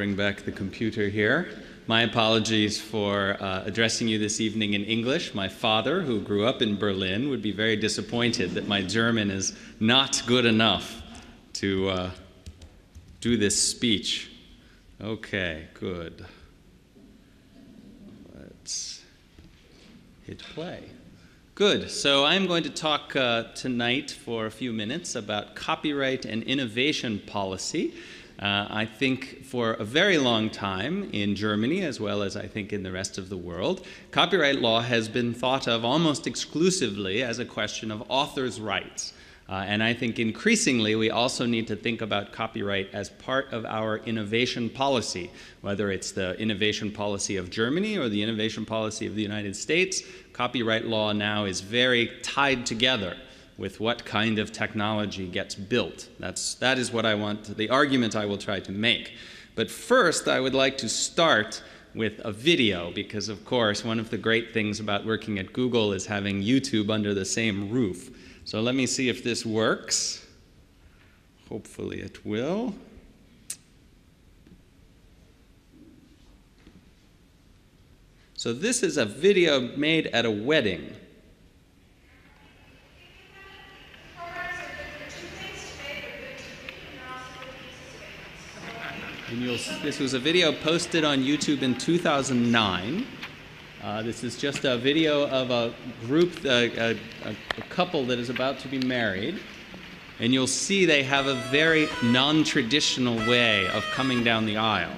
bring back the computer here. My apologies for uh, addressing you this evening in English. My father, who grew up in Berlin, would be very disappointed that my German is not good enough to uh, do this speech. Okay, good. Let's hit play. Good. So I'm going to talk uh, tonight for a few minutes about copyright and innovation policy. Uh, I think for a very long time in Germany, as well as I think in the rest of the world, copyright law has been thought of almost exclusively as a question of authors' rights. Uh, and I think increasingly we also need to think about copyright as part of our innovation policy, whether it's the innovation policy of Germany or the innovation policy of the United States. Copyright law now is very tied together with what kind of technology gets built. That's, that is what I want, the argument I will try to make. But first, I would like to start with a video because, of course, one of the great things about working at Google is having YouTube under the same roof. So let me see if this works. Hopefully, it will. So, this is a video made at a wedding. And you'll, this was a video posted on YouTube in 2009. Uh, this is just a video of a group, a, a, a couple that is about to be married. And you'll see they have a very non traditional way of coming down the aisle.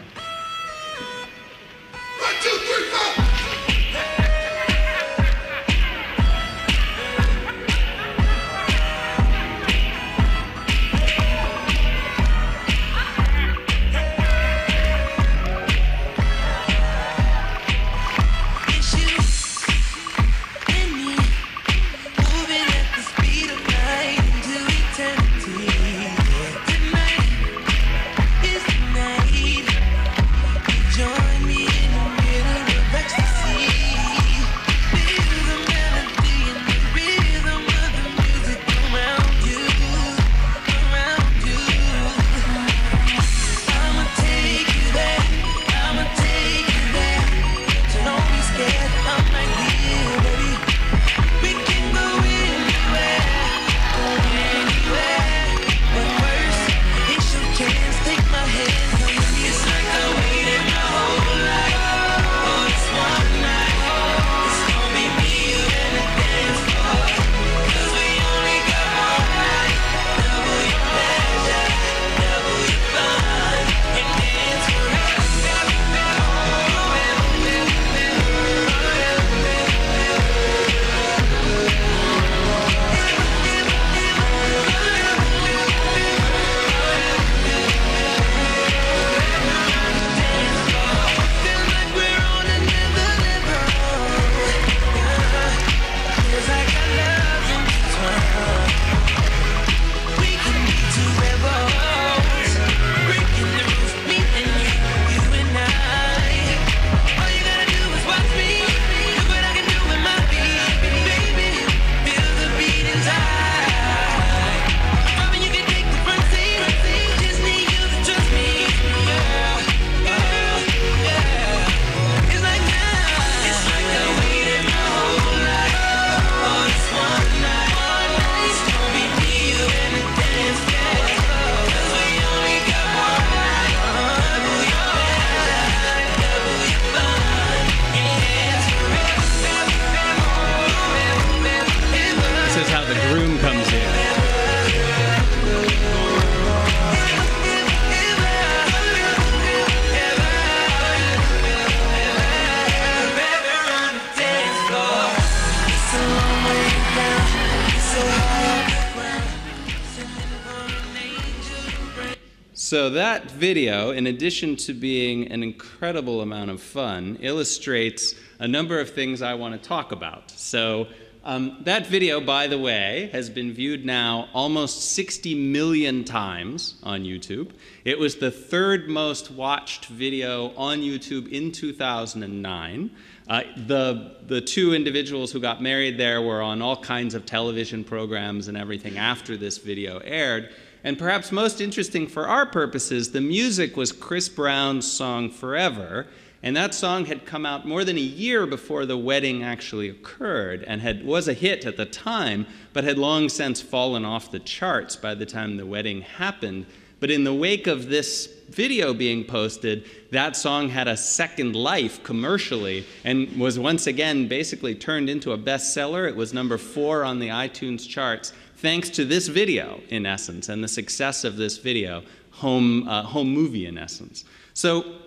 So, that video, in addition to being an incredible amount of fun, illustrates a number of things I want to talk about. So, um, that video, by the way, has been viewed now almost 60 million times on YouTube. It was the third most watched video on YouTube in 2009. Uh, the, the two individuals who got married there were on all kinds of television programs and everything after this video aired. And perhaps most interesting for our purposes, the music was Chris Brown's song Forever. And that song had come out more than a year before the wedding actually occurred and had, was a hit at the time, but had long since fallen off the charts by the time the wedding happened. But in the wake of this video being posted, that song had a second life commercially and was once again basically turned into a bestseller. It was number four on the iTunes charts thanks to this video, in essence, and the success of this video, home, uh, home movie, in essence. So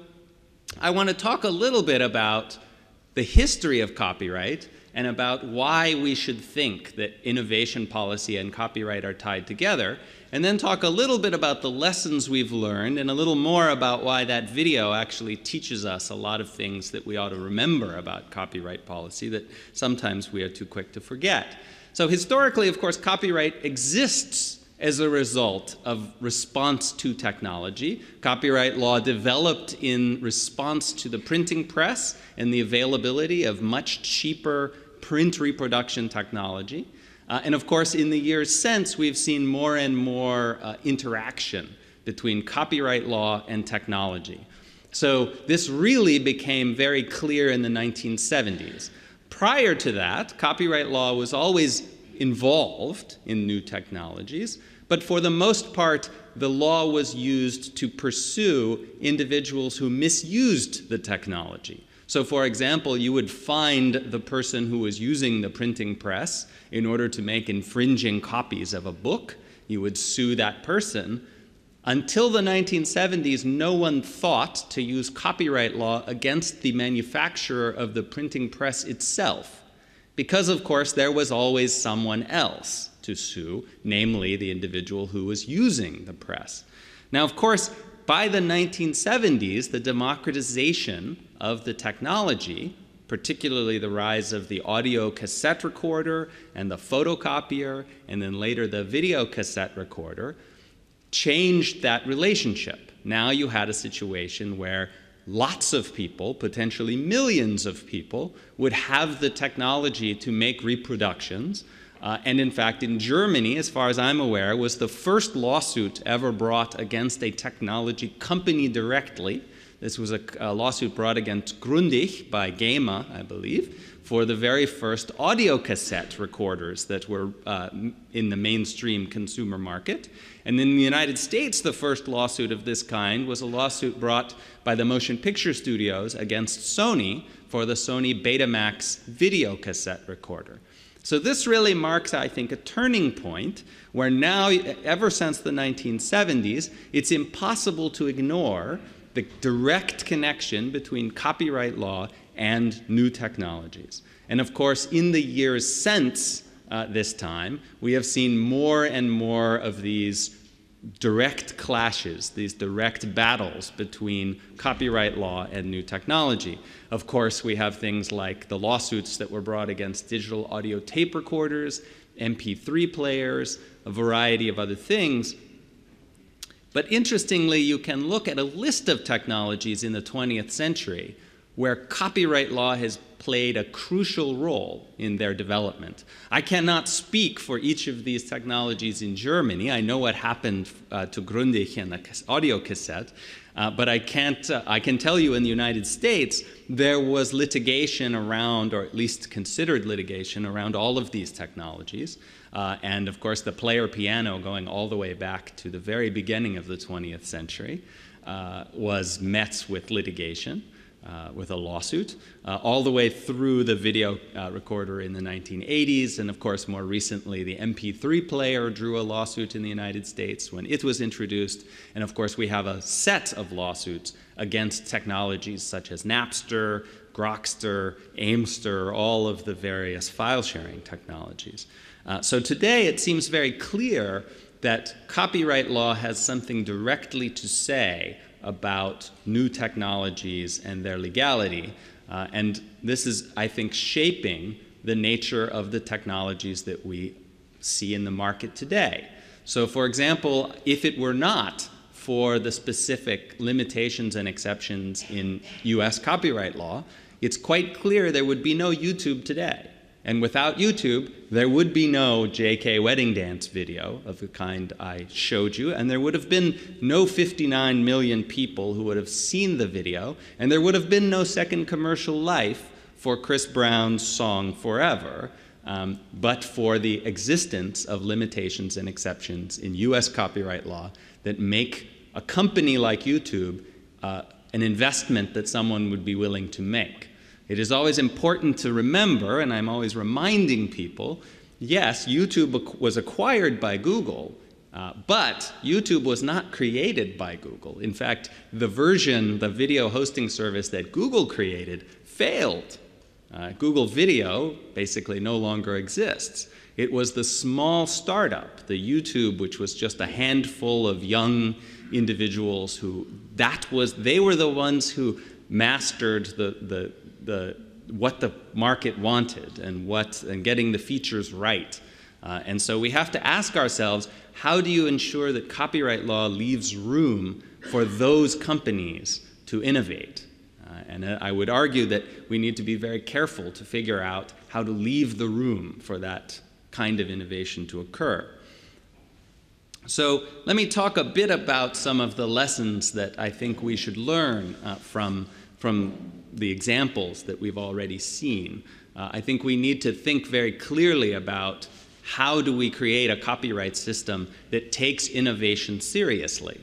I want to talk a little bit about the history of copyright and about why we should think that innovation policy and copyright are tied together, and then talk a little bit about the lessons we've learned and a little more about why that video actually teaches us a lot of things that we ought to remember about copyright policy that sometimes we are too quick to forget. So historically, of course, copyright exists as a result of response to technology. Copyright law developed in response to the printing press and the availability of much cheaper print reproduction technology. Uh, and of course, in the years since, we've seen more and more uh, interaction between copyright law and technology. So this really became very clear in the 1970s. Prior to that, copyright law was always involved in new technologies, but for the most part, the law was used to pursue individuals who misused the technology. So, for example, you would find the person who was using the printing press in order to make infringing copies of a book. You would sue that person. Until the 1970s, no one thought to use copyright law against the manufacturer of the printing press itself, because, of course, there was always someone else to sue, namely the individual who was using the press. Now, of course, by the 1970s, the democratization of the technology, particularly the rise of the audio cassette recorder and the photocopier, and then later the video cassette recorder, changed that relationship. Now you had a situation where lots of people, potentially millions of people, would have the technology to make reproductions. Uh, and in fact, in Germany, as far as I'm aware, was the first lawsuit ever brought against a technology company directly. This was a, a lawsuit brought against Grundig by GEMA, I believe, for the very first audio cassette recorders that were uh, in the mainstream consumer market. And in the United States, the first lawsuit of this kind was a lawsuit brought by the motion picture studios against Sony for the Sony Betamax video cassette recorder. So this really marks, I think, a turning point where now, ever since the 1970s, it's impossible to ignore the direct connection between copyright law and new technologies. And of course, in the years since uh, this time, we have seen more and more of these direct clashes, these direct battles between copyright law and new technology. Of course, we have things like the lawsuits that were brought against digital audio tape recorders, MP3 players, a variety of other things. But interestingly, you can look at a list of technologies in the 20th century where copyright law has played a crucial role in their development. I cannot speak for each of these technologies in Germany. I know what happened uh, to Grundig and the audio cassette, uh, but I can't. Uh, I can tell you in the United States there was litigation around, or at least considered litigation around all of these technologies. Uh, and of course, the player piano, going all the way back to the very beginning of the 20th century, uh, was met with litigation uh, with a lawsuit, uh, all the way through the video uh, recorder in the 1980s, and of course, more recently, the MP3 player drew a lawsuit in the United States when it was introduced. And of course, we have a set of lawsuits against technologies such as Napster, Grokster, Aimster, all of the various file sharing technologies. Uh, so today, it seems very clear that copyright law has something directly to say about new technologies and their legality. Uh, and this is, I think, shaping the nature of the technologies that we see in the market today. So, for example, if it were not for the specific limitations and exceptions in US copyright law, it's quite clear there would be no YouTube today. And without YouTube, there would be no JK wedding dance video of the kind I showed you, and there would have been no 59 million people who would have seen the video, and there would have been no second commercial life for Chris Brown's song Forever, um, but for the existence of limitations and exceptions in US copyright law that make a company like YouTube uh, an investment that someone would be willing to make. It is always important to remember, and I'm always reminding people yes, YouTube was acquired by Google, uh, but YouTube was not created by Google. In fact, the version, the video hosting service that Google created, failed. Uh, Google Video basically no longer exists. It was the small startup, the YouTube, which was just a handful of young individuals who that was they were the ones who mastered the, the the, what the market wanted and, what, and getting the features right. Uh, and so we have to ask ourselves how do you ensure that copyright law leaves room for those companies to innovate? Uh, and I would argue that we need to be very careful to figure out how to leave the room for that kind of innovation to occur. So let me talk a bit about some of the lessons that I think we should learn uh, from, from the examples that we've already seen. Uh, I think we need to think very clearly about how do we create a copyright system that takes innovation seriously,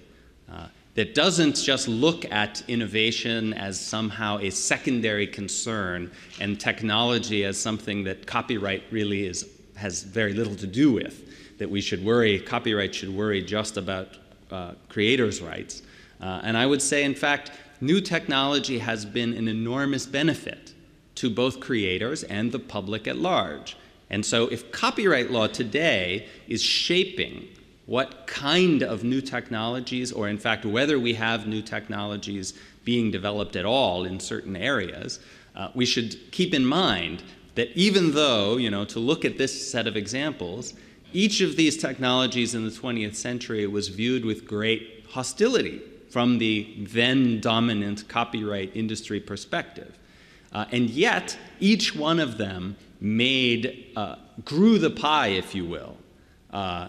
uh, that doesn't just look at innovation as somehow a secondary concern and technology as something that copyright really is, has very little to do with, that we should worry, copyright should worry just about uh, creators' rights. Uh, and I would say, in fact, new technology has been an enormous benefit to both creators and the public at large. And so, if copyright law today is shaping what kind of new technologies, or in fact, whether we have new technologies being developed at all in certain areas, uh, we should keep in mind that even though, you know, to look at this set of examples, each of these technologies in the 20th century was viewed with great hostility from the then dominant copyright industry perspective. Uh, and yet, each one of them made, uh, grew the pie, if you will. Uh,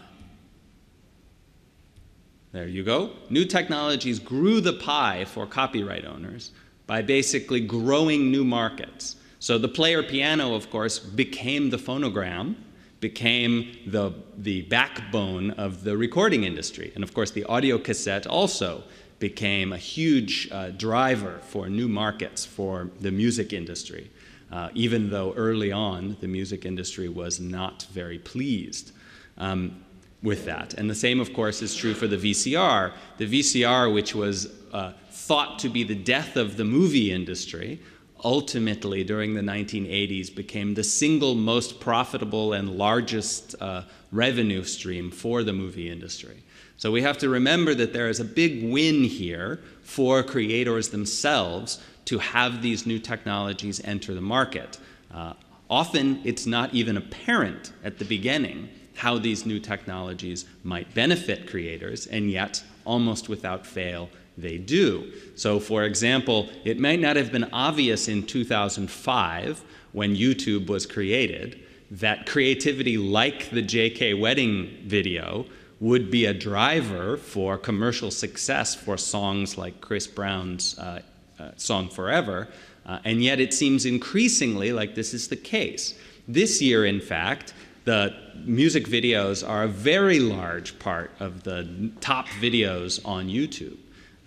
there you go. New technologies grew the pie for copyright owners by basically growing new markets. So the player piano, of course, became the phonogram, became the, the backbone of the recording industry. And of course, the audio cassette also became a huge uh, driver for new markets for the music industry, uh, even though early on the music industry was not very pleased. Um, with that. And the same, of course, is true for the VCR. The VCR, which was uh, thought to be the death of the movie industry, ultimately during the 1980s became the single most profitable and largest uh, revenue stream for the movie industry. So we have to remember that there is a big win here for creators themselves to have these new technologies enter the market. Uh, often it's not even apparent at the beginning how these new technologies might benefit creators, and yet, almost without fail, they do. So, for example, it might not have been obvious in 2005 when YouTube was created that creativity like the JK wedding video would be a driver for commercial success for songs like Chris Brown's uh, uh, song Forever, uh, and yet it seems increasingly like this is the case. This year, in fact, the music videos are a very large part of the top videos on YouTube.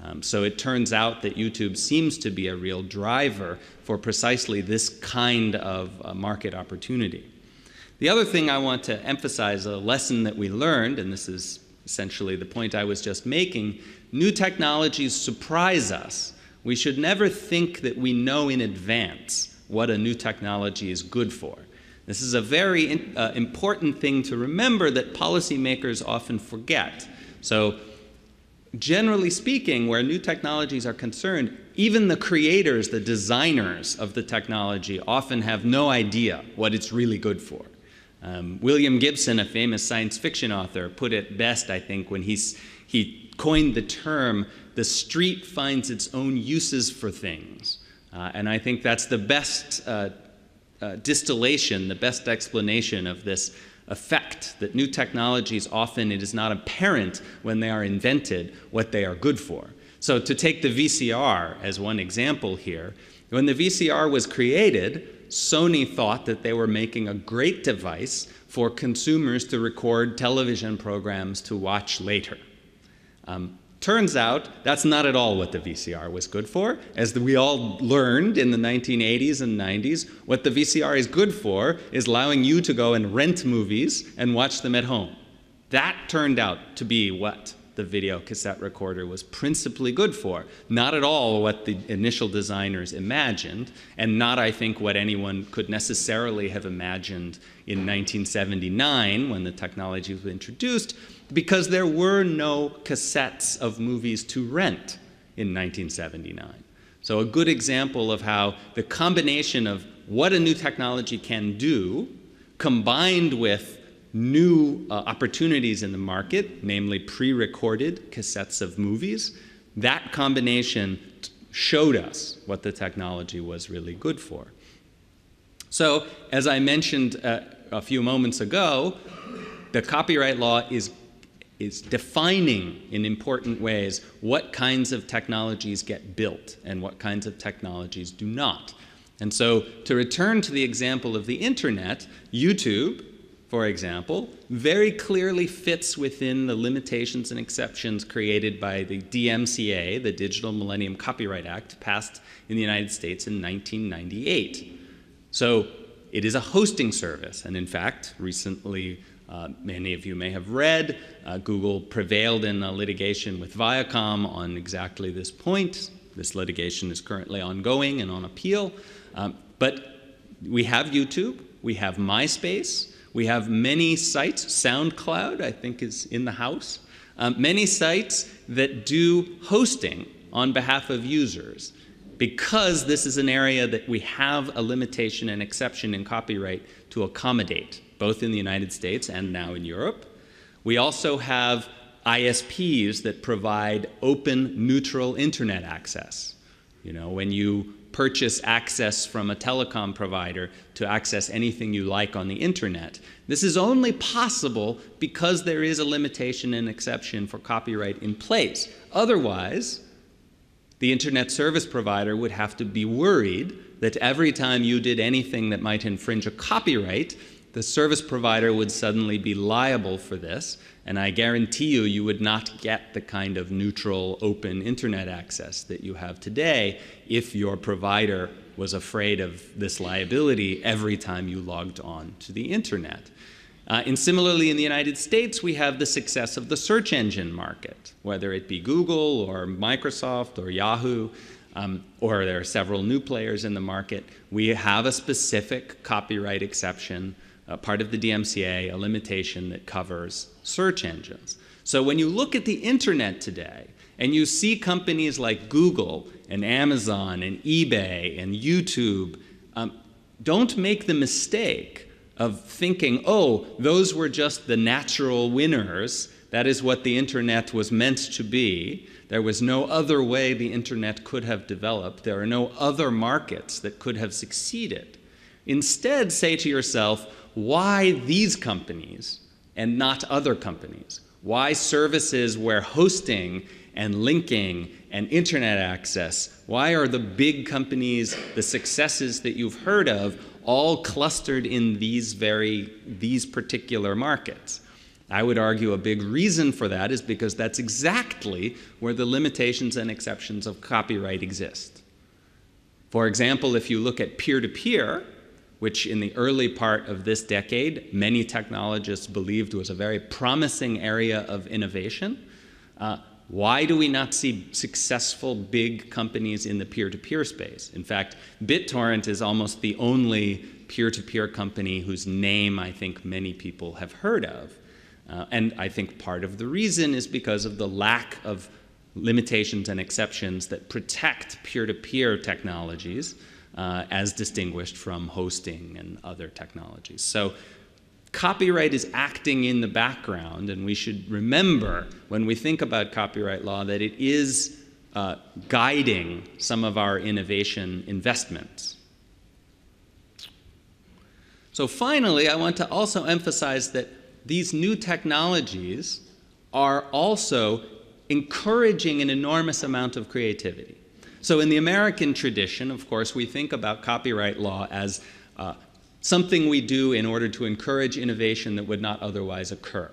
Um, so it turns out that YouTube seems to be a real driver for precisely this kind of uh, market opportunity. The other thing I want to emphasize, a lesson that we learned, and this is essentially the point I was just making new technologies surprise us. We should never think that we know in advance what a new technology is good for. This is a very in, uh, important thing to remember that policymakers often forget. So, generally speaking, where new technologies are concerned, even the creators, the designers of the technology, often have no idea what it's really good for. Um, William Gibson, a famous science fiction author, put it best, I think, when he's, he coined the term the street finds its own uses for things. Uh, and I think that's the best uh, uh, distillation, the best explanation of this effect that new technologies often it is not apparent when they are invented what they are good for. So, to take the VCR as one example here, when the VCR was created, Sony thought that they were making a great device for consumers to record television programs to watch later. Um, Turns out that's not at all what the VCR was good for. As we all learned in the 1980s and 90s, what the VCR is good for is allowing you to go and rent movies and watch them at home. That turned out to be what the video cassette recorder was principally good for. Not at all what the initial designers imagined, and not, I think, what anyone could necessarily have imagined in 1979 when the technology was introduced, because there were no cassettes of movies to rent in 1979. So, a good example of how the combination of what a new technology can do, combined with new uh, opportunities in the market, namely pre recorded cassettes of movies, that combination showed us what the technology was really good for. So, as I mentioned uh, a few moments ago, the copyright law is is defining in important ways what kinds of technologies get built and what kinds of technologies do not. And so, to return to the example of the internet, YouTube, for example, very clearly fits within the limitations and exceptions created by the DMCA, the Digital Millennium Copyright Act, passed in the United States in 1998. So, it is a hosting service, and in fact, recently uh, many of you may have read, uh, Google prevailed in a litigation with Viacom on exactly this point. This litigation is currently ongoing and on appeal. Um, but we have YouTube, we have MySpace, we have many sites, SoundCloud, I think, is in the house, um, many sites that do hosting on behalf of users. Because this is an area that we have a limitation and exception in copyright to accommodate both in the United States and now in Europe. We also have ISPs that provide open, neutral internet access. You know, when you purchase access from a telecom provider to access anything you like on the internet. This is only possible because there is a limitation and exception for copyright in place. Otherwise, the internet service provider would have to be worried that every time you did anything that might infringe a copyright, the service provider would suddenly be liable for this, and I guarantee you, you would not get the kind of neutral, open internet access that you have today if your provider was afraid of this liability every time you logged on to the internet. Uh, and similarly, in the United States, we have the success of the search engine market, whether it be Google or Microsoft or Yahoo. Um, or there are several new players in the market, we have a specific copyright exception uh, part of the DMCA, a limitation that covers search engines. So when you look at the internet today and you see companies like Google and Amazon and eBay and YouTube, um, don't make the mistake of thinking, oh, those were just the natural winners. That is what the internet was meant to be. There was no other way the internet could have developed. There are no other markets that could have succeeded. Instead, say to yourself, why these companies and not other companies? Why services where hosting and linking and internet access, why are the big companies, the successes that you've heard of, all clustered in these very these particular markets? I would argue a big reason for that is because that's exactly where the limitations and exceptions of copyright exist. For example, if you look at peer to peer, which in the early part of this decade, many technologists believed was a very promising area of innovation. Uh, why do we not see successful big companies in the peer to peer space? In fact, BitTorrent is almost the only peer to peer company whose name I think many people have heard of. Uh, and I think part of the reason is because of the lack of limitations and exceptions that protect peer to peer technologies uh, as distinguished from hosting and other technologies. So copyright is acting in the background, and we should remember when we think about copyright law that it is uh, guiding some of our innovation investments. So, finally, I want to also emphasize that these new technologies are also encouraging an enormous amount of creativity. So, in the American tradition, of course, we think about copyright law as uh, something we do in order to encourage innovation that would not otherwise occur.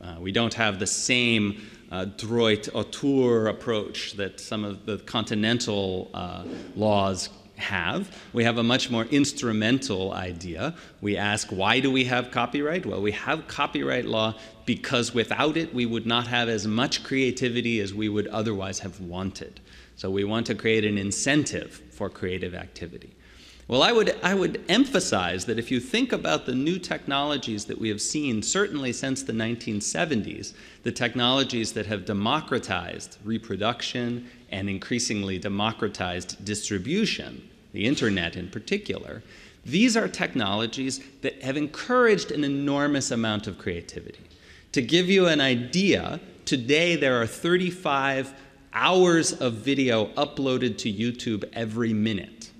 Uh, we don't have the same uh, droit auteur approach that some of the continental uh, laws have. We have a much more instrumental idea. We ask, why do we have copyright? Well, we have copyright law because without it, we would not have as much creativity as we would otherwise have wanted. So we want to create an incentive for creative activity. Well, I would, I would emphasize that if you think about the new technologies that we have seen, certainly since the 1970s, the technologies that have democratized reproduction and increasingly democratized distribution, the internet in particular, these are technologies that have encouraged an enormous amount of creativity. To give you an idea, today there are 35 hours of video uploaded to YouTube every minute.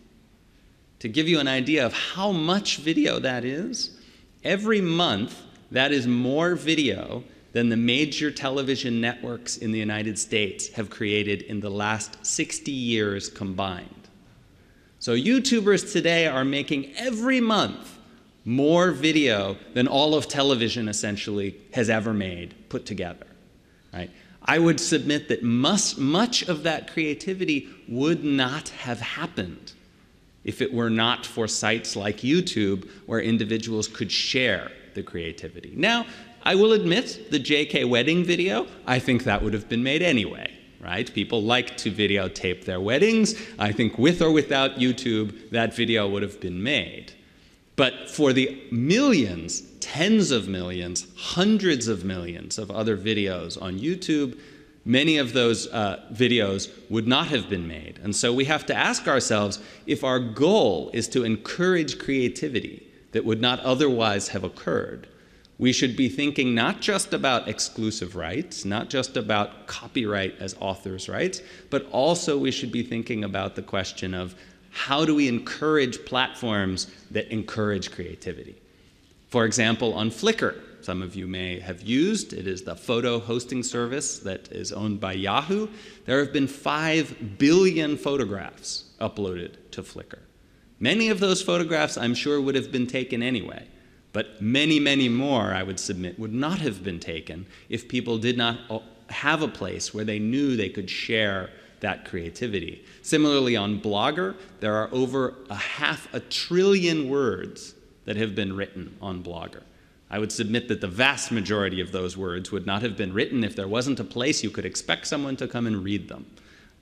To give you an idea of how much video that is, every month that is more video than the major television networks in the United States have created in the last 60 years combined. So YouTubers today are making every month more video than all of television essentially has ever made put together. Right? I would submit that much, much of that creativity would not have happened if it were not for sites like YouTube where individuals could share the creativity. Now, I will admit the JK wedding video, I think that would have been made anyway, right? People like to videotape their weddings. I think with or without YouTube, that video would have been made. But for the millions, tens of millions, hundreds of millions of other videos on YouTube, many of those uh, videos would not have been made. And so we have to ask ourselves if our goal is to encourage creativity that would not otherwise have occurred, we should be thinking not just about exclusive rights, not just about copyright as author's rights, but also we should be thinking about the question of how do we encourage platforms that encourage creativity? For example, on Flickr, some of you may have used. It is the photo hosting service that is owned by Yahoo. There have been 5 billion photographs uploaded to Flickr. Many of those photographs, I'm sure, would have been taken anyway. But many, many more, I would submit, would not have been taken if people did not have a place where they knew they could share that creativity. Similarly, on Blogger, there are over a half a trillion words that have been written on Blogger. I would submit that the vast majority of those words would not have been written if there wasn't a place you could expect someone to come and read them.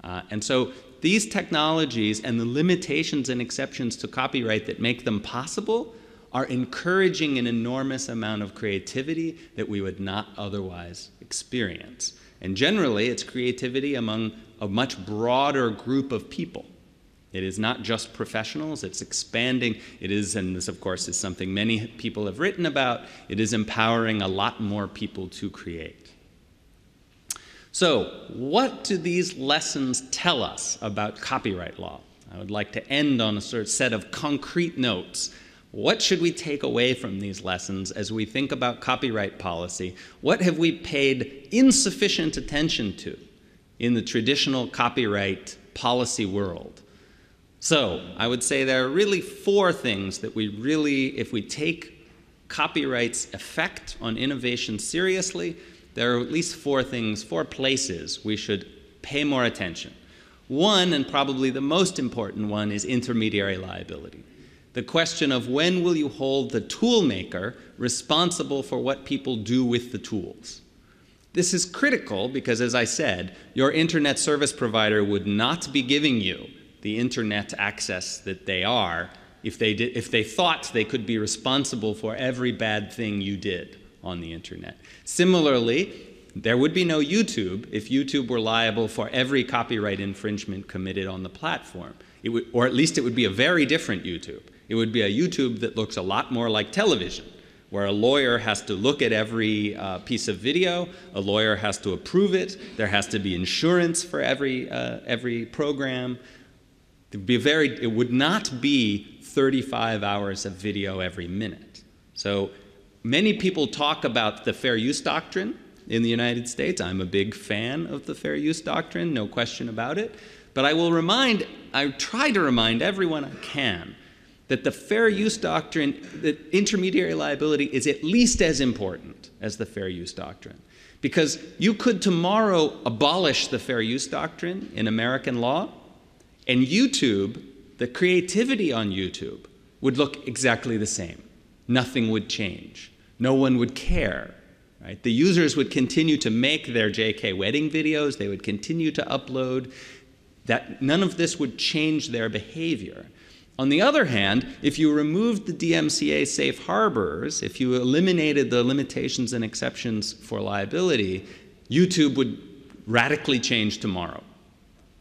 Uh, and so these technologies and the limitations and exceptions to copyright that make them possible are encouraging an enormous amount of creativity that we would not otherwise experience. And generally, it's creativity among a much broader group of people. It is not just professionals, it's expanding. It is, and this, of course, is something many people have written about, it is empowering a lot more people to create. So, what do these lessons tell us about copyright law? I would like to end on a sort of set of concrete notes. What should we take away from these lessons as we think about copyright policy? What have we paid insufficient attention to in the traditional copyright policy world? So I would say there are really four things that we really, if we take copyright's effect on innovation seriously, there are at least four things, four places we should pay more attention. One, and probably the most important one, is intermediary liability. The question of when will you hold the tool maker responsible for what people do with the tools? This is critical because, as I said, your internet service provider would not be giving you the internet access that they are if they, did, if they thought they could be responsible for every bad thing you did on the internet. Similarly, there would be no YouTube if YouTube were liable for every copyright infringement committed on the platform. Would, or at least it would be a very different YouTube. It would be a YouTube that looks a lot more like television, where a lawyer has to look at every uh, piece of video, a lawyer has to approve it, there has to be insurance for every, uh, every program, It'd be very, it would not be 35 hours of video every minute. So many people talk about the fair use doctrine in the United States. I'm a big fan of the fair use doctrine, no question about it. But I will remind, I try to remind everyone I can that the fair use doctrine, that intermediary liability is at least as important as the fair use doctrine. Because you could tomorrow abolish the fair use doctrine in American law, and YouTube, the creativity on YouTube, would look exactly the same. Nothing would change. No one would care. Right? The users would continue to make their JK wedding videos, they would continue to upload. That none of this would change their behavior. On the other hand, if you removed the DMCA safe harbors, if you eliminated the limitations and exceptions for liability, YouTube would radically change tomorrow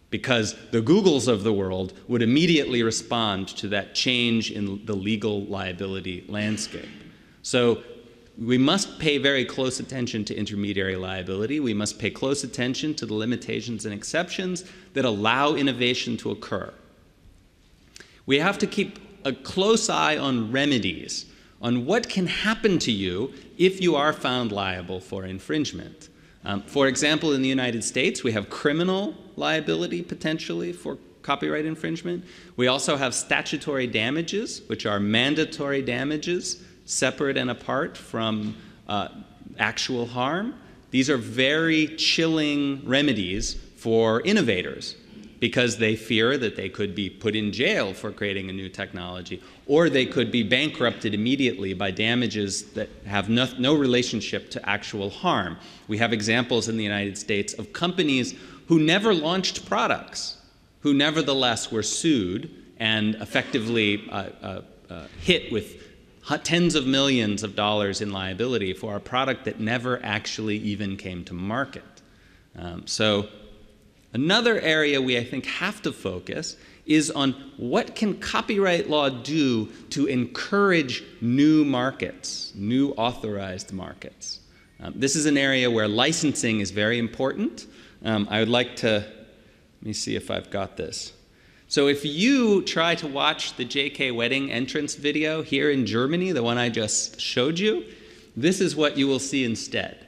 because the Googles of the world would immediately respond to that change in the legal liability landscape. So we must pay very close attention to intermediary liability. We must pay close attention to the limitations and exceptions that allow innovation to occur. We have to keep a close eye on remedies, on what can happen to you if you are found liable for infringement. Um, for example, in the United States, we have criminal liability potentially for copyright infringement. We also have statutory damages, which are mandatory damages, separate and apart from uh, actual harm. These are very chilling remedies for innovators because they fear that they could be put in jail for creating a new technology, or they could be bankrupted immediately by damages that have no, no, relationship to actual harm. We have examples in the United States of companies who never launched products, who nevertheless were sued and effectively uh, uh, uh, hit with tens of millions of dollars in liability for a product that never actually even came to market. Um, so Another area we, I think, have to focus is on what can copyright law do to encourage new markets, new authorized markets. Um, this is an area where licensing is very important. Um, I would like to, let me see if I've got this. So if you try to watch the JK wedding entrance video here in Germany, the one I just showed you, this is what you will see instead.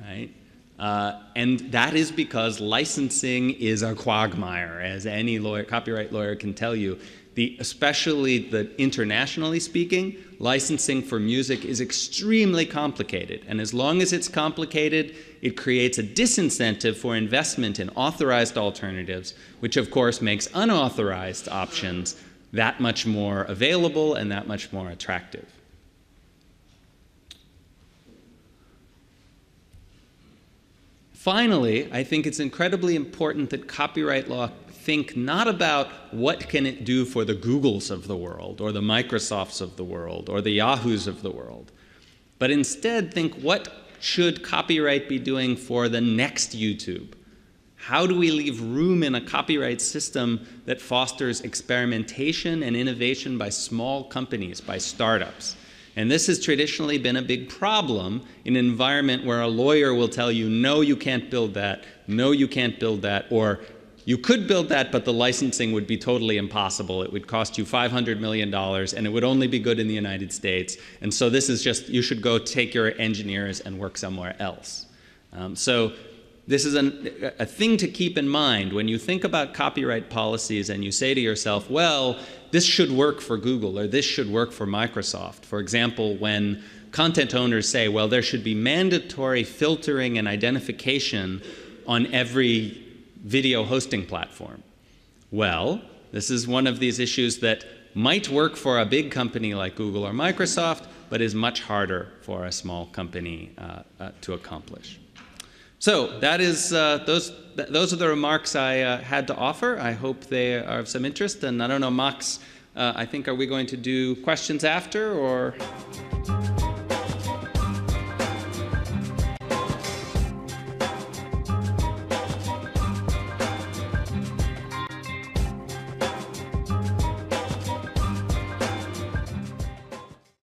Right? Uh, and that is because licensing is a quagmire, as any lawyer, copyright lawyer can tell you. The, especially the internationally speaking, licensing for music is extremely complicated. And as long as it's complicated, it creates a disincentive for investment in authorized alternatives, which of course makes unauthorized options that much more available and that much more attractive. Finally, I think it's incredibly important that copyright law think not about what can it do for the Googles of the world or the Microsofts of the world or the Yahoos of the world, but instead think what should copyright be doing for the next YouTube? How do we leave room in a copyright system that fosters experimentation and innovation by small companies, by startups? And this has traditionally been a big problem in an environment where a lawyer will tell you, no, you can't build that, no, you can't build that, or you could build that, but the licensing would be totally impossible. It would cost you $500 million, and it would only be good in the United States. And so this is just, you should go take your engineers and work somewhere else. Um, so this is an, a thing to keep in mind when you think about copyright policies and you say to yourself, well, this should work for Google or this should work for Microsoft. For example, when content owners say, well, there should be mandatory filtering and identification on every video hosting platform. Well, this is one of these issues that might work for a big company like Google or Microsoft, but is much harder for a small company uh, uh, to accomplish. So that is uh, those. Th those are the remarks I uh, had to offer. I hope they are of some interest. And I don't know, Max. Uh, I think are we going to do questions after or?